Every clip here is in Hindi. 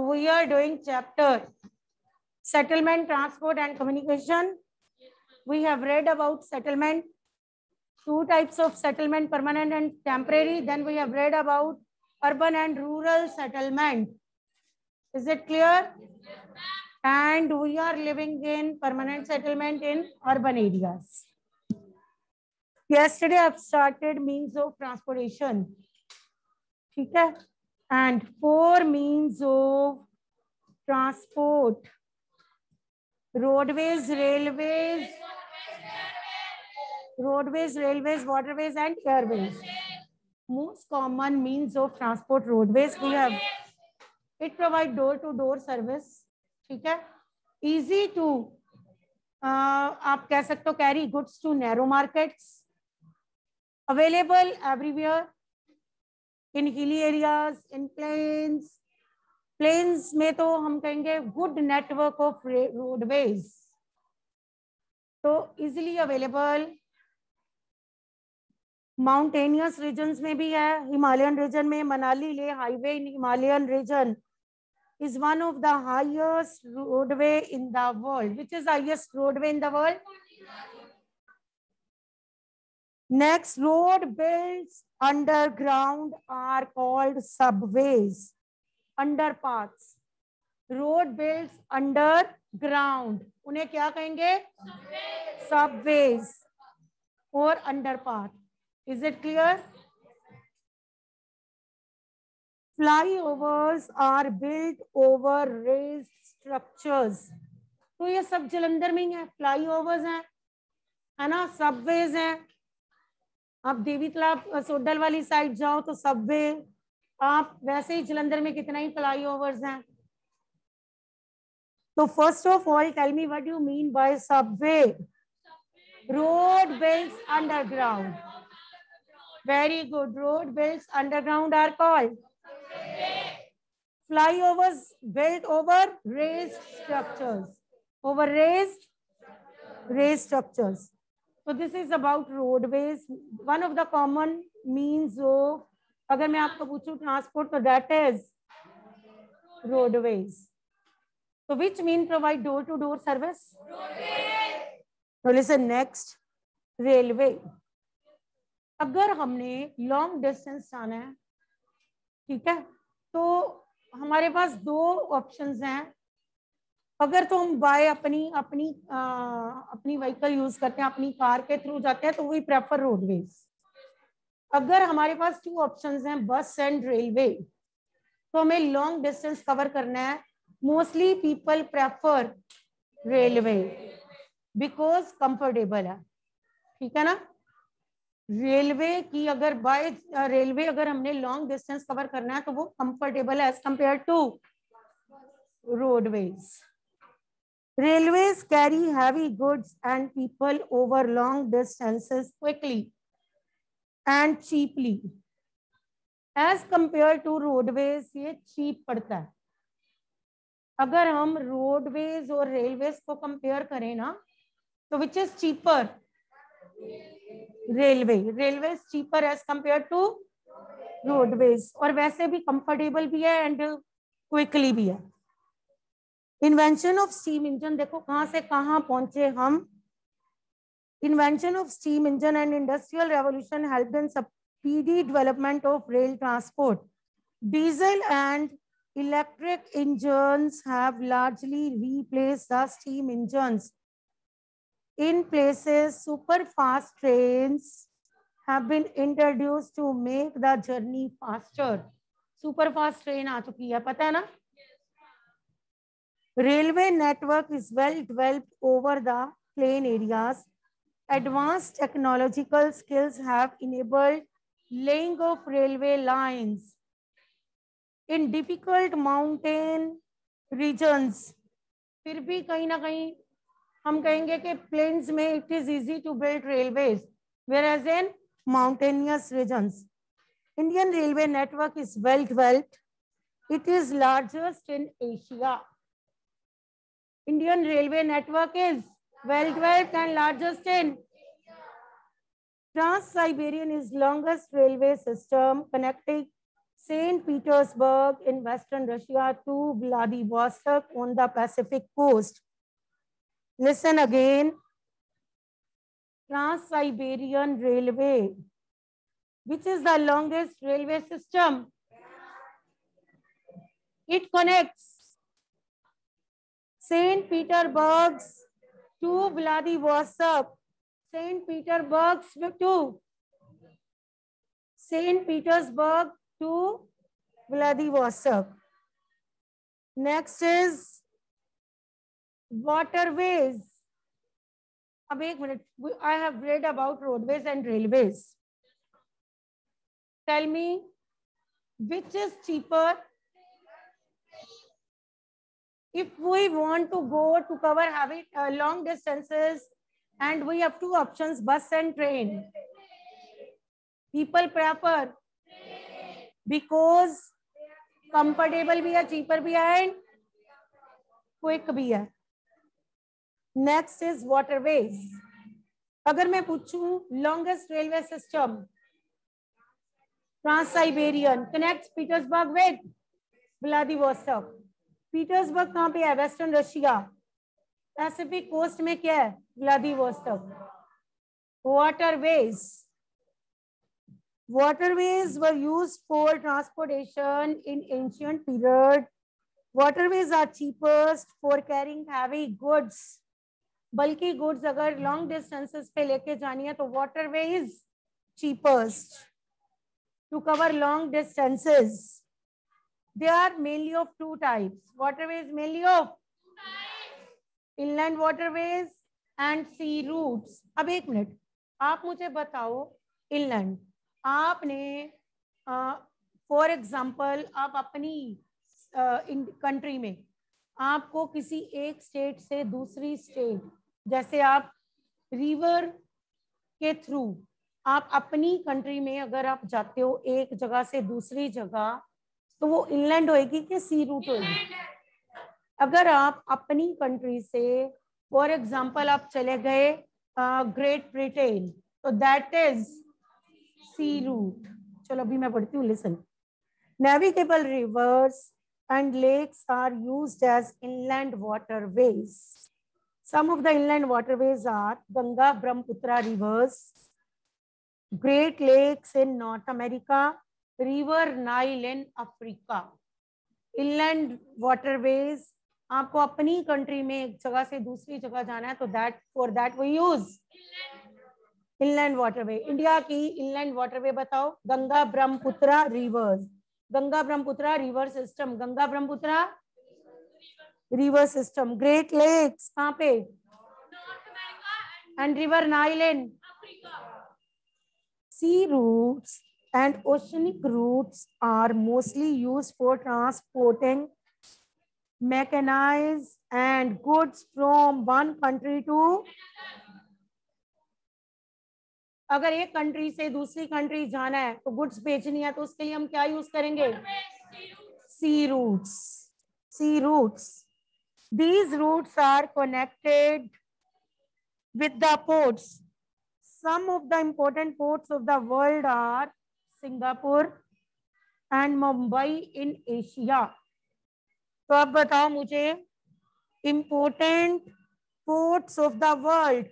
So we are doing chapter settlement, transport and communication. We have read about settlement, two types of settlement, permanent and temporary. Then we have read about urban and rural settlement. Is it clear? And we are living in permanent settlement in urban areas. Yesterday I've started means of transportation. Okay? And four means of transport. Roadways, railways, roadways, railways, waterways, and airways. Most common means of transport roadways we have. It provide door-to-door service. ठीक है इजी टू आप कह सकते हो carry goods to narrow markets available everywhere In hilly areas in plains plains में तो हम कहेंगे गुड नेटवर्क ऑफ़ रोडवेज़ तो इजिली अवेलेबल माउंटेनियस रीजन में भी है हिमालयन रीजन में Manali Leh highway in Himalayan region is one of the highest roadway in the world. Which is highest roadway in the world? Next, road built underground are called subways, underpaths. Road built underground. उन्हें क्या कहेंगे? Subways or underpath. Is it clear? Flyovers are built over raised structures तो ये सब जलंधर में ही है फ्लाईओवर्स हैं है ना सबवेज हैं आप देवी तालाब सोडल वाली साइड जाओ तो सबवे आप वैसे ही जलंधर में कितना ही फ्लाईओवर्स हैं। तो first of all tell me what you mean by subway road builds underground very good road builds underground are called Flyovers built over raised structures. Over raised, raised structures. So this is about roadways. One of the common means of, अगर मैं आपको पूछूँ transport, तो that is roadways. So which mean provide door-to-door service? Roadway. So listen next, railway. अगर हमने लॉन्ग डिस्टेंस जाना है ठीक है तो हमारे पास दो ऑप्शंस हैं अगर तो हम बाय अपनी अपनी आ, अपनी व्हीकल यूज़ करते हैं अपनी कार के थ्रू जाते हैं तो वी प्रेफर रोडवेज़ अगर हमारे पास टू ऑप्शंस हैं बस एंड रेलवे तो हमें लॉन्ग डिस्टेंस कवर करना है. Mostly people prefer railway because comfortable है. ठीक है ना? रेलवे की अगर बाय रेलवे अगर हमने लॉन्ग डिस्टेंस कवर करना है तो वो कंफर्टेबल है as compare to roadways railways carry heavy goods and people over long distances quickly and cheaply as compare to roadways ये चीप पड़ता है। अगर हम रोडवेज़ और रेलवेज को कंपेयर करें ना तो which is cheaper railway railway cheaper as compare to roadways और वैसे भी कंफर्टेबल भी है एंड क्विकली भी है। इन्वेंशन ऑफ़ स्टीम इंजन देखो कहाँ से कहाँ पहुँचे हम। Invention of steam engine and industrial revolution help in speedy development of rail transport diesel and electric engine have steam engine in places super fast train have been introduced to make the journey faster. Super fast train aa chuki hai pata hai na railway network is well developed over the plain areas advanced technological skills have enabled laying of railway lines in difficult mountain regions फिर भी कहीं ना कहीं हम कहेंगे कि प्लेन्स में it is easy to build railways whereas in mountainous regions Indian railway network is well developed it is largest in Asia Indian railway network is well developed and largest in Trans-Siberian is longest railway system connecting St. Petersburg in Western Russia to Vladivostok on the Pacific coast. Listen again. Trans-Siberian Railway, which is the longest railway system. It connects St. Petersburg to Vladivostok. St. Petersburg to St. Petersburg to Vladivostok. Next is waterways. अब एक minute I have read about roadways and railways. Tell me which is cheaper if we want to go to cover heavy uh, long distances and we have two options bus and train people prefer because comfortable भी है cheaper भी है and quick भी है next is waterways अगर मैं पूछूं longest railway system trans-siberian connects petersburg with vladivostok Petersburg कहाँ पे है? Western Russia. पैसिफिक कोस्ट में क्या है? Vladivostok. Waterways. Waterways were use for transportation in ancient period waterways are cheapest for carrying heavy goods bulky goods अगर लॉन्ग डिस्टेंसेस पे लेके जानी है तो waterways cheapest to cover long distances They are mainly of two types. Waterways mainly of inland waterways and sea routes. अब एक मिनट आप मुझे बताओ inland आपने फॉर uh, एग्ज़ाम्पल आप अपनी कंट्री uh, में आपको किसी एक स्टेट से दूसरी स्टेट जैसे आप रिवर के थ्रू आप अपनी कंट्री में अगर आप जाते हो एक जगह से दूसरी जगह तो वो इनलैंड होएगी कि सी रूट होगी अगर आप अपनी कंट्री से फॉर एग्ज़ाम्पल आप चले गए ग्रेट ब्रिटेन तो दैट इज़ सी रूट चलो अभी मैं पढ़ती हूँ listen navigable rivers and lakes are use as inland waterways some of the inland waterways are Ganga Brahmaputra rivers Great Lakes in North America river Nile in Africa inland waterways आपको अपनी कंट्री में एक जगह से दूसरी जगह जाना है तो that for that we use inland waterway India की इनलैंड वाटरवे बताओ. Ganga Brahmaputra rivers Ganga Brahmaputra river system Ganga Brahmaputra river system Great Lakes कहाँ पे? And river Nile in sea routes and oceanic routes are mostly used for transporting mechanized and goods from one country to अगर एक कंट्री से दूसरी कंट्री जाना है तो गुड्स बेचनी है तो उसके लिए हम क्या यूज करेंगे sea routes sea routes these routes are connected with the ports some of the important ports of the world are Singapore and Mumbai in Asia तो अब बताओ मुझे important ports of the world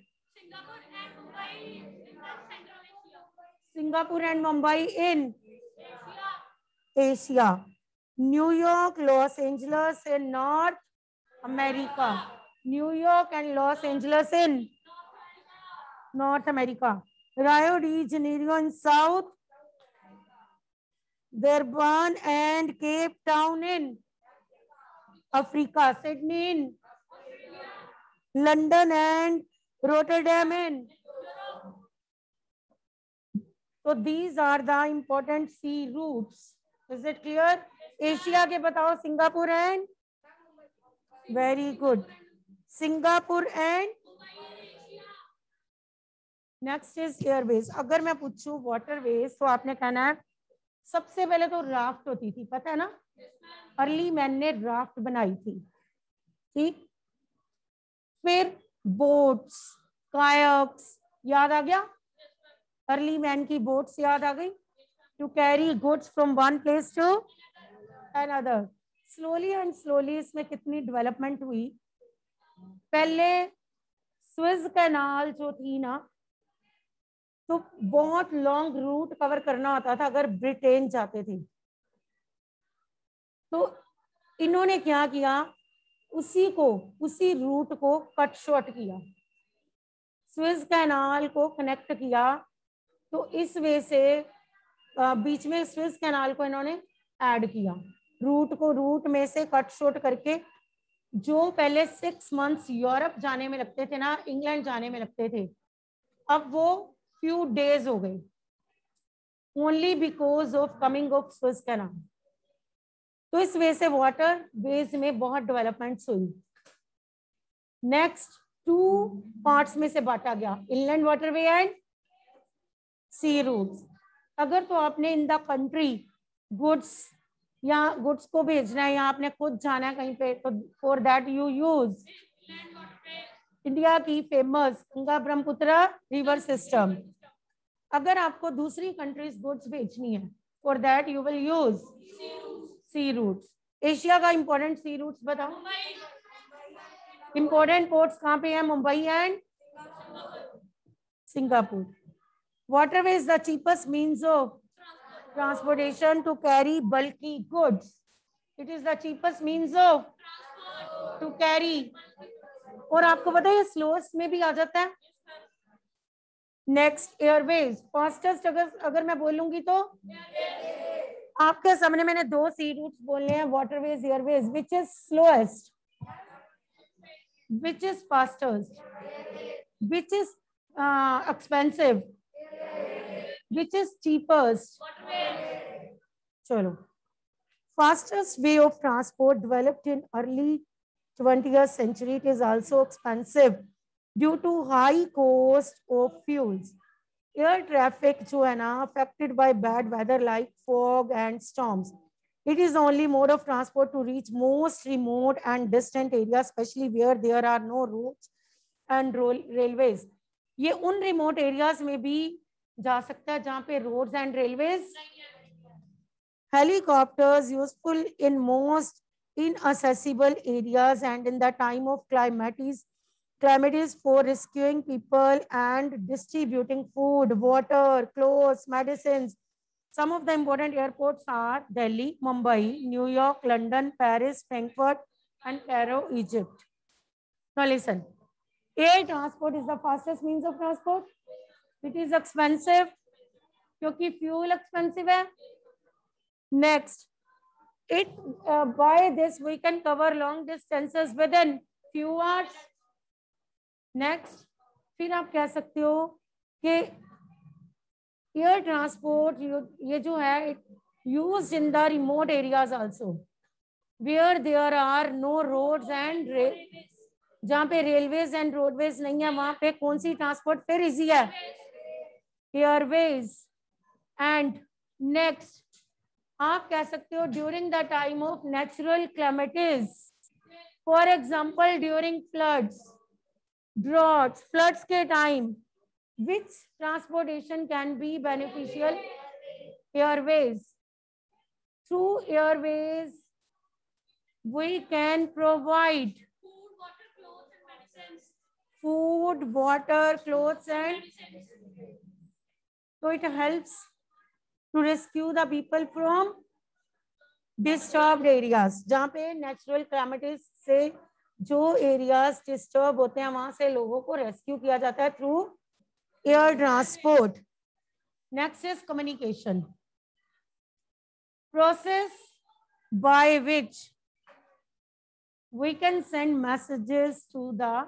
Singapore and Mumbai in Asia New York Los Angeles in North America New York and Los Angeles in North America Rio de Janeiro in South Durban and Cape Town in Africa, Sydney in London and Rotterdam in. So these are the important sea routes. Is it clear? Asia के बताओ Singapore and very good. Singapore and next is airways. अगर मैं पूछूँ waterways तो आपने कहना है सबसे पहले तो राफ्ट होती थी, पता है ना? अर्ली मैन ने राफ्ट बनाई थी, ठीक? फिर बोट्स, कायक्स, याद आ गया? अर्ली मैन की बोट्स याद आ गई? To carry goods from one place to another. Slowly and slowly इसमें कितनी डेवलपमेंट हुई? पहले स्विज कैनाल जो थी ना तो बहुत लॉन्ग रूट कवर करना होता था अगर ब्रिटेन जाते थे। तो इन्होंने क्या किया? उसी को, उसी रूट को कट शॉर्ट किया। स्विज कैनाल को कनेक्ट किया। तो इस वे से बीच में स्विस कैनाल को इन्होंने ऐड किया। रूट को रूट में से कट शॉर्ट करके, जो पहले सिक्स मंथ्स यूरोप जाने में लगते थे ना इंग्लैंड जाने में लगते थे, अब वो फ्यू डेज़ हो गई। Only because of coming of Swiss canal तो इस वे से वाटर वेज में बहुत डेवलपमेंट्स हुई। नेक्स्ट टू पार्ट्स में से बांटा गया। Inland water way and sea route अगर तो आपने इन द कंट्री गुड्स या गुड्स को भेजना है या आपने खुद जाना है कहीं पे तो for that you use India की famous Ganga Brahmaputra river system अगर आपको दूसरी कंट्रीज़ गुड्स भेजनी है for that you will use sea routes Asia का इंपॉर्टेंट सी रूट्स बताओ इंपॉर्टेंट पोर्ट्स कहाँ पे है Mumbai and Singapore Waterway is the cheapest means of transportation to carry bulky goods. It is the cheapest means of to carry. और आपको पता है स्लोएस्ट में भी आ जाता है। नेक्स्ट एयरवेज फास्टेस्ट अगर अगर मैं बोलूँगी तो? आपके सामने मैंने दो सी रूट बोलने हैं waterways airways which is slowest which is fastest which is expensive which is cheapest? chalo fastest way of transport developed in early 20th century it is also expensive due to high cost of fuels air traffic jo hai na affected by bad weather like fog and storms it is only mode of transport to reach most remote and distant areas especially where there are no roads and railways ये उन रिमोट एरियाज में भी जा सकता है जहां पे roads and railways helicopters useful in most inaccessible areas and in the time of calamities calamities for rescuing people and distributing food water clothes medicines some of the important airports are delhi mumbai new york london paris frankfurt and cairo egypt now listen air transport is the fastest means of transport it is expensive क्योंकि फ्यूल एक्सपेंसिव है next it by this we can cover long distances with in few hours next फिर आप कह सकते हो कि एयर ट्रांसपोर्ट ये जो है it use in the remote areas also where there are no roads and जहाँ पे रेलवेज एंड रोडवेज़ नहीं है, वहाँ पे कौन सी ट्रांसपोर्ट फिर इजी है? एयरवेज एंड नेक्स्ट आप कह सकते हो during the time of natural calamities for example during floods drought floods के time which transportation can be beneficial airways through airways we can provide food water clothes and तो it helps to rescue the people from disturbed areas. जहाँ पे natural calamities से जो areas disturb होते हैं वहाँ से लोगों को rescue किया जाता है through air transport. Next is communication. Process by which we can send messages to the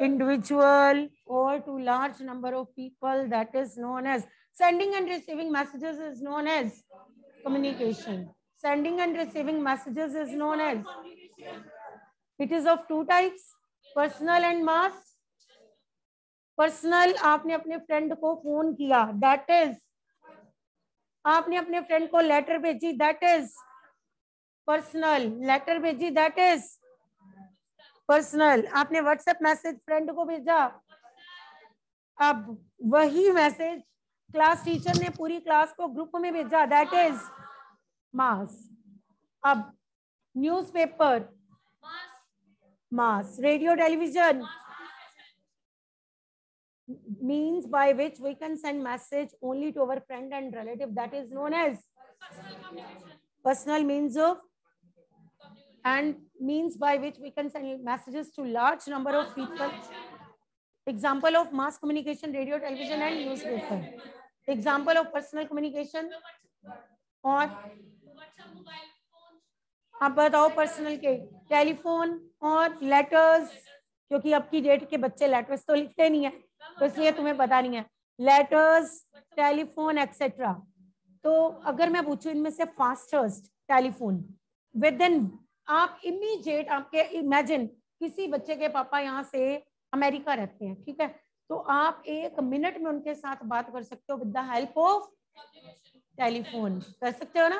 individual or to large number of people that is known as sending and receiving messages is known as communication sending and receiving messages is known as it is of two types personal and mass personal आपने अपने फ्रेंड को फ़ोन किया दैट इज़ आपने अपने फ्रेंड को लेटर भेजी दैट इज़ पर्सनल लेटर भेजी दैट इज़ पर्सनल आपने व्हाट्सएप मैसेज फ्रेंड को भेजा अब वही मैसेज क्लास टीचर ने पूरी क्लास को ग्रुप में भेजा दैट इज़ मास अब newspaper mass radio television means by which we can send message only to our friend and relative that is known as personal means of and means by which we can send messages to large number of people. Example of mass communication, radio, television and newspaper. Example of personal communication? और? आप बताओ पर्सनल के। टेलीफोन और लेटर्स क्योंकि अब की डेट के बच्चे लेटर्स तो लिखते नहीं है तो इसलिए तुम्हें पता नहीं है। लेटर्स टेलीफोन एक्सेट्रा तो अगर मैं पूछूँ इनमें से फास्टेस्ट टेलीफोन विद इन आप इमीजिएट आपके इमेजिन किसी बच्चे के पापा यहाँ से अमेरिका रहते हैं, ठीक है? तो आप एक मिनट में उनके साथ बात कर सकते हो with the help of telephone कर सकते हो ना?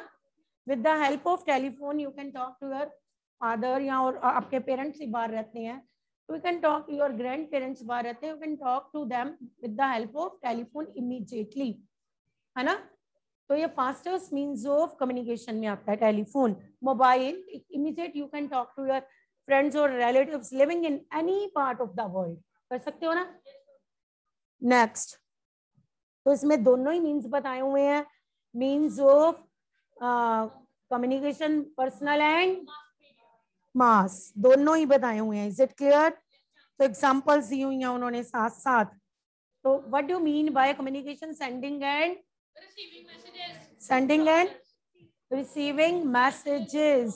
With the help of telephone you can talk to your father या और आपके पेरेंट्स ही बाहर रहते हैं। You can talk to your grandparents बाहर रहते हैं। You can talk to them with the help of telephone immediately है ना? तो ये फास्टेस्ट मीन्स ऑफ़ कम्युनिकेशन में आता है telephone mobile immediate you can talk to your friends और relatives living in any part of the world कर सकते हो ना? नेक्स्ट तो इसमें दोनों ही मीन्स बताए हुए हैं. Means of communication personal and mass दोनों ही बताए हुए हैं. इज़ इट क्लियर तो एग्जांपल्स दी हुई हैं उन्होंने साथ साथ तो what do mean by communication sending and sending and receiving messages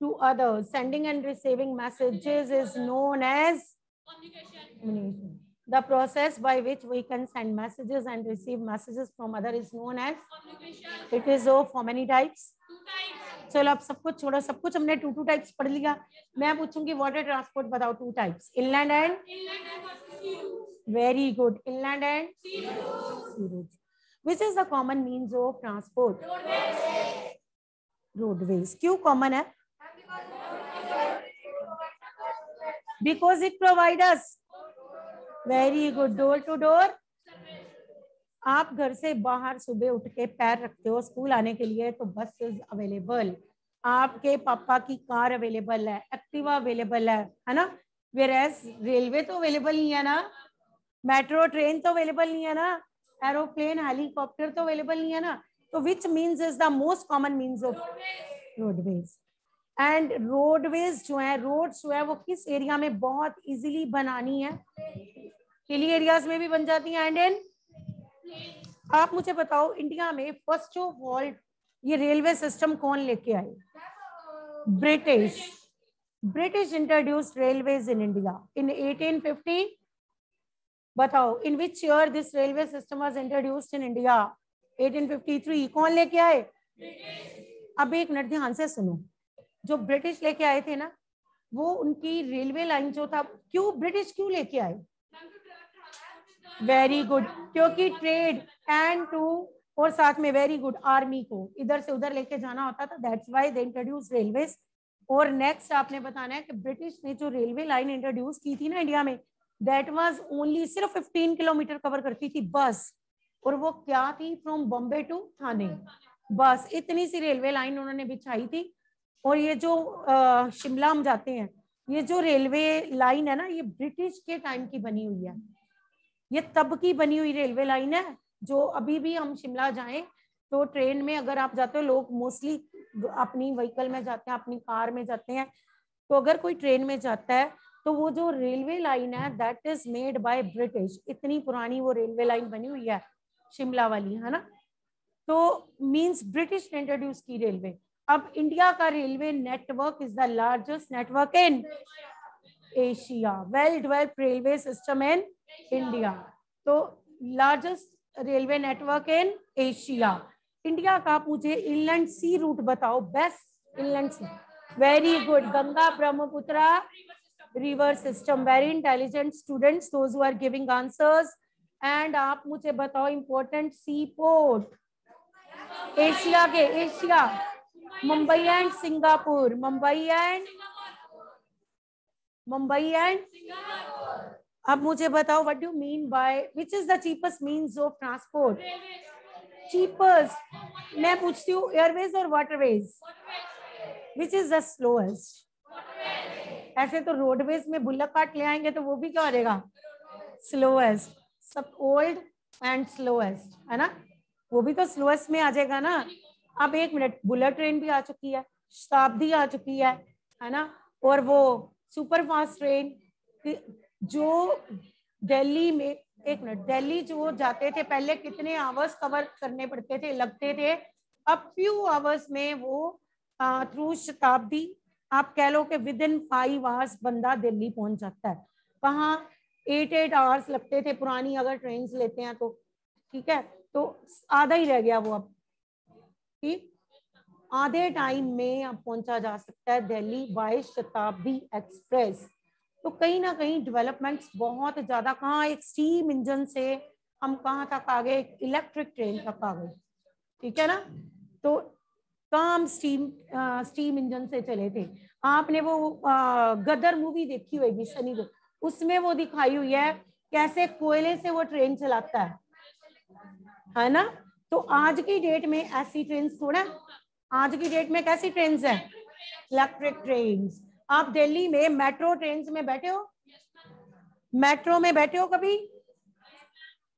to others. Sending and receiving messages is known as communication. the process by which we can send messages and receive messages from other is known as it is o for many types? चलो आप सब कुछ छोड़ो, सब कुछ हमने टू टू टाइप्स पढ़ लिया। मैं पूछूँगी वाटर ट्रांसपोर्ट बताओ two types inland and very good inland and which is the common means of transport roadways क्यों कॉमन है? Because it providers very good. Door to door. आप घर से बाहर सुबह उठ के पैर रखते हो स्कूल आने के लिए तो बस इज़ अवेलेबल आपके पापा की कार अवेलेबल है, एक्टिवा अवेलेबल है है ना? वेर एज रेलवे तो अवेलेबल नहीं है ना? मेट्रो ट्रेन तो अवेलेबल नहीं है ना? एरोप्लेन हेलीकॉप्टर तो अवेलेबल नहीं है ना? तो which means is the most common means of roadways and roadways जो है रोड जो है, वो किस एरिया में बहुत इजीली बनानी है? हिली एरियाज़ में भी बन जाती है। एंड इन आप मुझे बताओ इंडिया में फ़र्स्ट ऑफ़ ऑल ये रेलवे सिस्टम कौन लेके आए British British introduced railways in India in 1850 बताओ in which year this railway system was introduced in India 1853 कौन लेके आए? अब एक मिनट ध्यान से सुनो। जो ब्रिटिश लेके आए थे ना, वो उनकी रेलवे लाइन जो था, क्यों, ब्रिटिश क्यों लेके आए? वेरी गुड क्योंकि ट्रेड एंड टू और साथ में वेरी गुड आर्मी को, इधर से उधर लेके जाना होता था that's why they introduce railway और नेक्स्ट आपने बताना है कि ब्रिटिश ने जो रेलवे लाइन इंट्रोड्यूस की थी ना इंडिया में दैट वाज ओनली सिर्फ़ 15 किलोमीटर कवर करती थी बस। और वो क्या थी? फ्रॉम बॉम्बे टू थाने बस, इतनी सी रेलवे लाइन उन्होंने बिछाई थी। और ये जो शिमला हम जाते हैं, ये जो रेलवे लाइन है ना, ये ब्रिटिश के टाइम की बनी हुई है। ये तब की बनी हुई रेलवे लाइन है, जो अभी भी हम शिमला जाएँ तो ट्रेन में अगर आप जाते हो, लोग मोस्टली अपनी व्हीकल में जाते हैं, अपनी कार में जाते हैं तो अगर कोई ट्रेन में जाता है तो वो जो रेलवे लाइन है that is made by British इतनी पुरानी वो रेलवे लाइन बनी हुई है, शिमला वाली, है ना? तो मींस ब्रिटिश ने इंट्रोड्यूस की रेलवे। अब इंडिया का railway network is the largest network in Asia well developed railway system in India तो largest railway network in Asia India का मुझे इनलैंड सी रूट बताओ. Best inland sea very good Ganga Brahmaputra river system very intelligent students those are giving answers and आप मुझे बताओ इंपॉर्टेंट सी पोर्ट एशिया के Asia Mumbai and Singapore Mumbai and Mumbai and अब मुझे बताओ what do mean by which is the cheapest means of transport cheapest मैं पूछती हूँ एयरवेज और waterways which is the slowest ऐसे तो रोडवेज़ में बुल्लक काट ले आएँगे तो वो भी क्या हो स्लोएस्ट सब ओल्ड एंड स्लोएस्ट है ना? वो भी तो स्लोएस्ट में आ जाएगा ना? अब एक मिनट, बुलेट ट्रेन भी आ चुकी है, शताब्दी आ चुकी है है ना? और वो सुपर फास्ट ट्रेन जो दिल्ली में, एक मिनट, दिल्ली जो जाते थे, पहले कितने आवर्स कवर करने पड़ते थे, लगते थे? अब फ्यू आवर्स में वो थ्रू शताब्दी, आप कह लो कि विद इन फाइव आवर्स बंदा दिल्ली पहुँच जाता है। कहाँ एट एट आवर्स लगते थे, पुरानी अगर ट्रेन लेते हैं तो ठीक है? तो आधा ही रह गया वो अब। ठीक आधे टाइम में अब पहुँचा जा सकता है दिल्ली बाय शताब्दी एक्सप्रेस। तो कहीं ना कहीं डेवलपमेंट्स बहुत ज़्यादा कहाँ एक स्टीम इंजन से हम कहाँ तक आ गए? इलेक्ट्रिक ट्रेन तक आ गए। ठीक है ना? तो काम स्टीम आ, स्टीम इंजन से चले थे। आपने वो आ, गदर मूवी देखी होगी सनी को उसमें वो दिखाई हुई है कैसे कोयले से वो ट्रेन चलाता है। है ना? तो आज की डेट में ऐसी ट्रेन थोड़ा, आज की डेट में कैसी ट्रेन है? इलेक्ट्रिक ट्रेन आप दिल्ली में मेट्रो ट्रेन में बैठे हो? मेट्रो में बैठे हो कभी?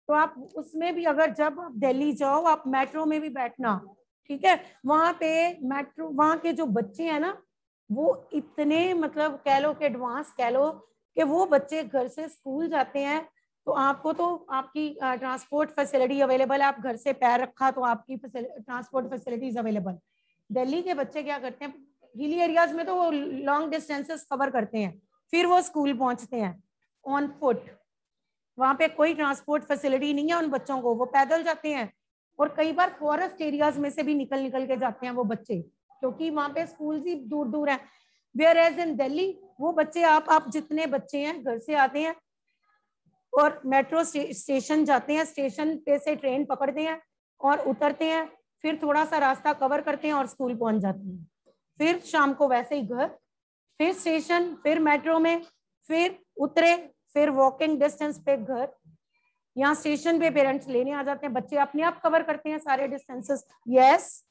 तो आप उसमें भी अगर जब आप दिल्ली जाओ, आप मेट्रो में भी बैठना, ठीक है? वहाँ पे मेट्रो वहाँ के जो बच्चे हैं ना, वो इतने मतलब कह लो कि एडवांस कह लो कि वो बच्चे घर से स्कूल जाते हैं तो आपको तो आपकी ट्रांसपोर्ट फैसिलिटी अवेलेबल है, आप घर से पैर रखा तो आपकी ट्रांसपोर्ट फैसिलिटीज़ अवेलेबल दिल्ली के बच्चे क्या करते हैं? हिली एरियाज़ में तो वो लॉन्ग डिस्टेंसेस कवर करते हैं, फिर वो स्कूल पहुँचते हैं ऑन फुट वहाँ पे कोई ट्रांसपोर्ट फैसिलिटी नहीं है उन बच्चों को, वो पैदल जाते हैं और कई बार फॉरेस्ट एरियाज़ में से भी निकल निकल के जाते हैं वो बच्चे, क्योंकि वहाँ पे स्कूल ही दूर दूर है. वेयर एज इन दिल्ली, वो बच्चे आप आप जितने बच्चे हैं, घर से आते हैं और मेट्रो स्टेशन जाते हैं, स्टेशन पे से ट्रेन पकड़ते हैं और उतरते हैं, फिर थोड़ा सा रास्ता कवर करते हैं और स्कूल पहुँच जाते हैं। फिर शाम को वैसे ही घर, फिर स्टेशन, फिर मेट्रो में, फिर उतरे, फिर वॉकिंग डिस्टेंस पे घर। यहाँ स्टेशन पे पेरेंट्स लेने आ जाते हैं, बच्चे अपने आप कवर करते हैं सारे डिस्टेंसेस यस